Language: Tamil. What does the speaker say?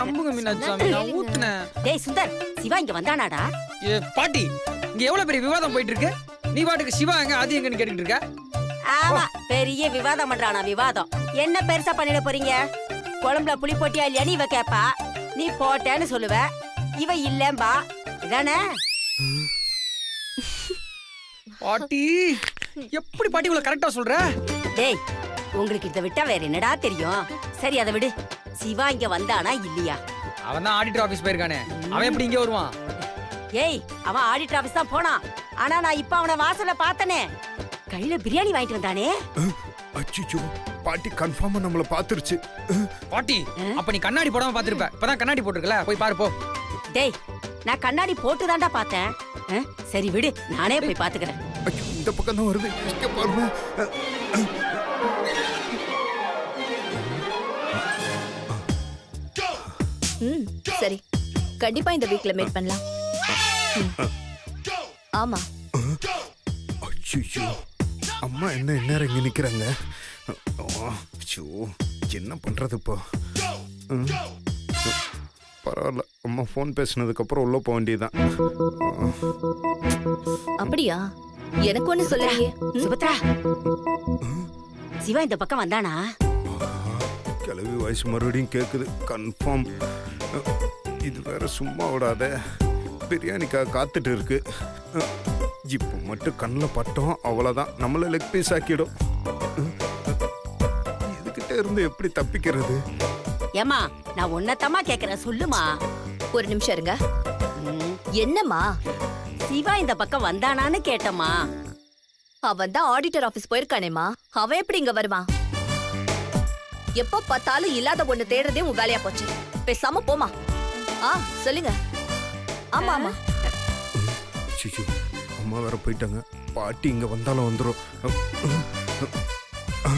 நம்புங்க மீனாட்சி சாமி? நான் ஊத்துனேன். டேய் சுந்தர் சிவா இங்க வந்தானாடா? ஏ பாட்டி இங்க எவ்வளவு பெரிய விவாதம் போயிட்டு இருக்கு நீ பாட்டுக்கு சிவா எங்க அது எங்கன்னு கேட்டுக்கிட்டு இருக்க? ஆமா பெரிய விவாதம் பண்றானா விவாதம். என்ன பெருசா பண்ணிட போறீங்க? குழம்புல புளி போட்டியா இல்லையான்னு இவ கேப்பா? நீ போட்டேன்னு சொல்லுவ. இவ இல்லம்பா. இதானே? பாட்டி எப்படி பாட்டி இவ்வளவு கரெக்டா சொல்ற? டேய் உங்களுக்கு இதை விட்டா வேற என்னடா தெரியும்? சரி அதை விடு. சிவா இங்க வந்தானா இல்லையா? அவன் தான் ஆடிட்டர் ஆபீஸ் போயிருக்கானே. அவன் எப்படி இங்க வருவான்? ஏய் அவன் ஆடிட்டர் ஆபீஸ் தான் போனான். ஆனா நான் இப்ப அவன வாசல்ல பார்த்தனே. கையில பிரியாணி வாங்கிட்டு வந்தானே. அச்சிச்சோ பாட்டி கன்ஃபார்மா நம்மள பாத்துருச்சு பாட்டி அப்ப நீ கண்ணாடி போடாம பாத்திருப்ப இப்பதான் கண்ணாடி போட்டிருக்கல போய் பாரு போ. டேய் நான் கண்ணாடி போட்டு தான்டா பார்த்தேன். சரி விடு நானே போய் பாத்துக்கிறேன் இந்த பக்கம் தான் வருது ம் சரி. கண்டிப்பா இந்த வீக்ல மீட் பண்ணலாம். ஆமா. அச்சிச்சோ. அம்மா என்ன இந்நேரம் இங்க நிக்கிறாங்க? என்ன பண்றது இப்போ. பரவாயில்ல. அம்மா ஃபோன் பேசினதுக்கு அப்புறம் உள்ள போக வேண்டியதுதான். அப்படியா? எனக்கு ஒண்ணு சொல்லலையே. சுபத்ரா சிவா இந்த பக்கம் வந்தானா? கிளவி வாய்ஸ் மறுபடியும் கேக்குது. கன்ஃபார்ம் இது வேற சும்மா விடாத. பிரியாணிக்காக காத்துட்டு இருக்கு இப்போ மட்டும் கண்ணில் பட்டோம் அவ்வளோதான் நம்மள லெக் பீஸ் ஆக்கிடும். இதுகிட்ட இருந்து எப்படி தப்பிக்கிறது? ஏமா நான் உன்னத்தமா கேக்குறேன் சொல்லுமா. ஒரு நிமிஷம் இருங்க. என்னம்மா? சிவா இந்த பக்கம் வந்தானான்னு கேட்டம்மா. அவன் தான் ஆடிட்டர் ஆபீஸ் போயிருக்கானேமா அவன் எப்படி இங்க வருவான்? எப்ப பார்த்தாலும் இல்லாத ஒண்ணு தேடுறதே உன் வேலையா போச்சு. பேசாம போமா ஆ சொல்லுங்க. ஆமா ஆமா. அம்மா வேற போயிட்டாங்க. பாட்டி இங்க வந்தாலும் வந்துடும் ஆ?